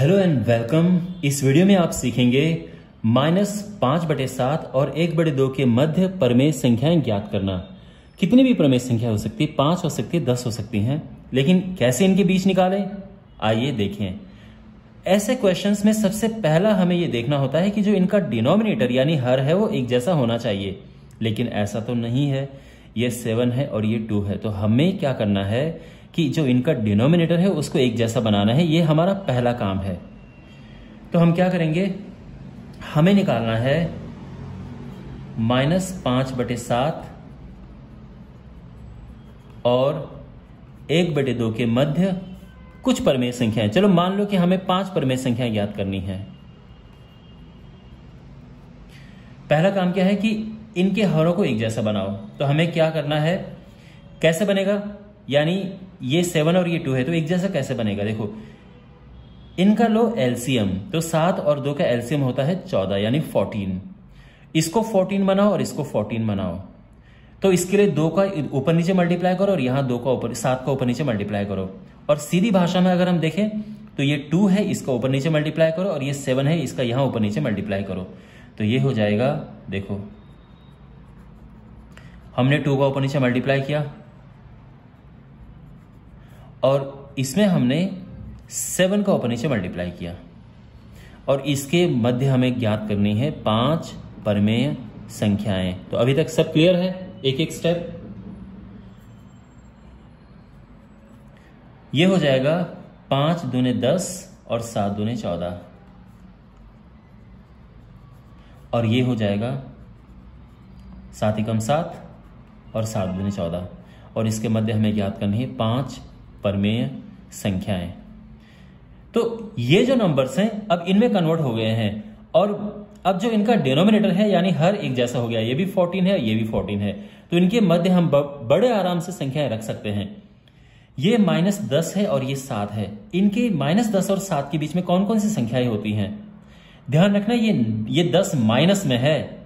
Hello and welcome इस video में आप सीखेंगे माइनस पाँच बटे सात और एक बटे दो के मध्य प्रमेय संख्याएँ ज्ञात करना। कितनी भी प्रमेय संख्या हो सकती है पाँच हो सकती है दस हो सकती हैं, लेकिन कैसे इनके बीच निकालें? आइए देखें। ऐसे क्वेश्चंस में सबसे पहला हमें यह देखना होता है कि जो इनका डिनोमिनेटर यानी हर है, वो एक जैसा होना चाहिए। लेकिन ऐसा तो नहीं है। ये सेवन है और ये टू है। तो हमें क्या करना है? कि जो इनका डिनोमिनेटर है, उसको एक जैसा बनाना है, ये हमारा पहला काम है। तो हम क्या करेंगे? हमें निकालना है माइनस पाँच बटे सात और एक बटे दो के मध्य कुछ परमेय संख्याएँ। चलो मान लो कि हमें पाँच परमेय संख्याएँ याद करनी है। पहला काम क्या है कि इनके हरों को एक जैसा बनाओ। तो हमें क्या करना है? कैसे बनेगा? यानी ये सेवन और ये टू है तो एक जैसा कैसे बनेगा? देखो, इनका लो एल्सियम तो सात और दो का एल्सियम होता है चौदह, यानी फोर्टीन इसको फोर्टीन बनाओ और इसको फोर्टीन बनाओ। तो इसके लिए दो का ऊपर नीचे मल्टीप्लाई करो और यहाँ दो का ऊपर, सात का ऊपर नीचे मल्टीप्लाई करो। और सीधी भाषा में अगर हम देखें तो ये टू है, इसका ऊपर नीचे मल्टीप्लाई करो और ये सेवन है, इसका यहाँ ऊपर नीचे मल्टीप्लाई करो। तो ये हो जाएगा, देखो, हमने टू का ऊपर नीचे मल्टीप्लाई किया। और इसमें हमने सेवन का ऊपर नीचे मल्टीप्लाई किया। और इसके मध्य हमें ज्ञात करनी है पाँच परमेय संख्याएँ। तो अभी तक सब क्लियर है? एक एक स्टेप ये हो जाएगा पाँच दूने दस और सात दूने चौदह। और ये हो जाएगा सात ही कम सात और सात दूने चौदह। और इसके मध्य हमें ज्ञात करनी है पाँच परमेय संख्याएँ। तो ये जो नंबर्स हैं, अब इनमें कन्वर्ट हो गए हैं। और अब जो इनका डिनोमिनेटर है, यानी हर एक जैसा हो गया, ये भी 14 है, ये भी 14 है। तो इनके मध्य हम बड़े आराम से संख्याएँ रख सकते हैं। ये माइनस दस है और ये सात है। इनके माइनस दस और सात के बीच में कौन कौन सी संख्याएँ होती हैं? ध्यान रखना, ये ये दस माइनस में है।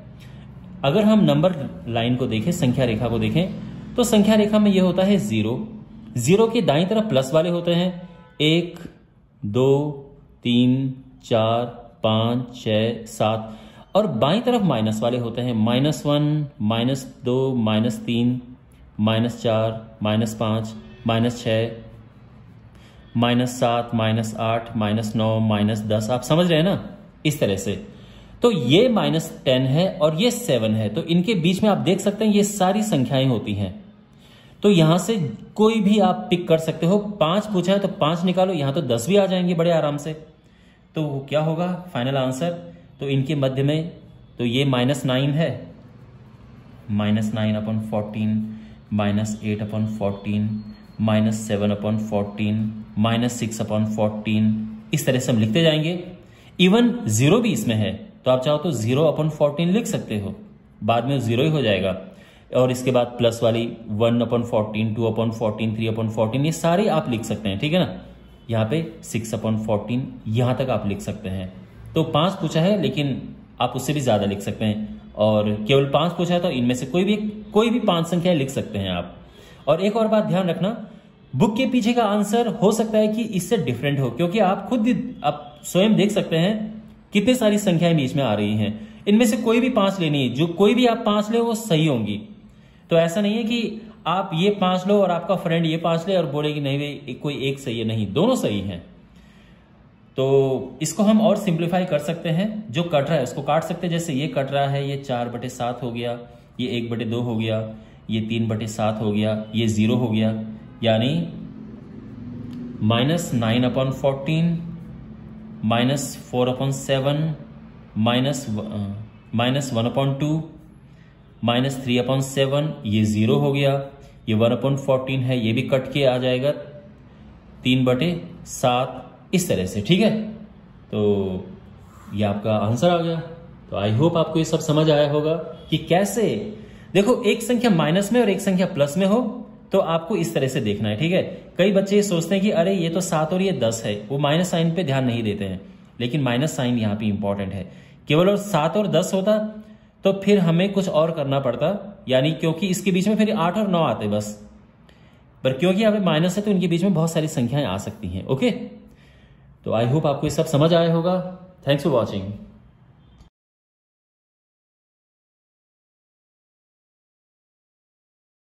अगर हम नंबर लाइन को देखें संख्या रेखा को देखें तो संख्या रेखा में यह होता है ज़ीरो ज़ीरो के दाई तरफ़ प्लस वाले होते हैं। एक, दो, तीन, चार, पाँच छ सात। और बाई तरफ़ माइनस वाले होते हैं। माइनस वन माइनस दो माइनस तीन माइनस चार माइनस पाँच माइनस छ माइनस सात माइनस आठ माइनस नौ माइनस दस। आप समझ रहे हैं ना? इस तरह से। तो ये माइनस टेन है और ये सेवन है। तो इनके बीच में आप देख सकते हैं ये सारी संख्याएँ होती हैं। तो यहाँ से कोई भी आप पिक कर सकते हो। पाँच पूछा है तो पाँच निकालो, यहाँ तो दस भी आ जाएँगे बड़े आराम से। तो क्या होगा? फाइनल आंसर तो इनके मध्य में तो ये माइनस नाइन है। Minus nine upon fourteen minus eight upon fourteen minus seven upon fourteen minus six upon fourteen इस तरह से हम लिखते जाएँगे। इवन ज़ीरो भी इसमें है। तो आप चाहो तो ज़ीरो अपॉन फोर्टीन लिख सकते हो। बाद में ज़ीरो ही हो जाएगा। और इसके बाद प्लस वाली one upon fourteen two upon fourteen three upon fourteen ये सारे आप लिख सकते हैं, ठीक है ना? यहाँ पे सिक्स अपॉन फोर्टीन यहाँ तक आप लिख सकते हैं। तो पाँच पूछा है, लेकिन आप उससे भी ज़्यादा लिख सकते हैं। और केवल पाँच पूछा है तो इनमें से कोई भी कोई भी पाँच संख्या लिख सकते हैं आप। और एक और बात ध्यान रखना, बुक के पीछे का आंसर हो सकता है कि इससे डिफरेंट हो, क्योंकि आप खुद आप स्वयं देख सकते हैं कितनी सारी संख्याएँ बीच में आ रही हैं। इनमें से कोई भी पाँच लेनी है, जो कोई भी आप पाँच ले, वो सही होंगी। तो ऐसा नहीं है कि आप ये पाँच लो और आपका फ्रेंड ये पाँच ले और बोले कि नहीं भाई कोई एक सही है, नहीं, दोनों सही हैं। तो इसको हम और सिंप्लीफाई कर सकते हैं। जो कट रहा है, उसको काट सकते हैं। जैसे ये कट रहा है, ये चार बटे सात हो गया, ये एक बटे दो हो गया, ये तीन बटे सात हो गया, ये ज़ीरो हो गया, यानी minus nine upon fourteen, minus four upon seven, minus minus one upon two minus three upon seven, ये ज़ीरो हो गया। ये वन अपॉन फोर्टीन है, ये भी कट के आ जाएगा। तीन बटे सात, इस तरह से, ठीक है? तो ये आपका आंसर आ गया। तो आई होप आपको ये सब समझ आया होगा कि कैसे, देखो, एक संख्या माइनस में और एक संख्या प्लस में हो तो आपको इस तरह से देखना है, ठीक है? कई बच्चे ये सोचते हैं कि, अरे, ये तो सात और ये दस है। वो माइनस साइन पे ध्यान नहीं देते हैं, लेकिन माइनस साइन यहाँ पे इंपॉर्टेंट है। केवल और सात और दस होता तो फिर हमें कुछ और करना पड़ता, यानी क्योंकि इसके बीच में फिर आठ और नौ आते बस। पर क्योंकि यहाँ पे माइनस है तो इनके बीच में बहुत सारी संख्याएँ आ सकती हैं, ओके? तो आई होप आपको ये सब समझ आया होगा। Thanks for watching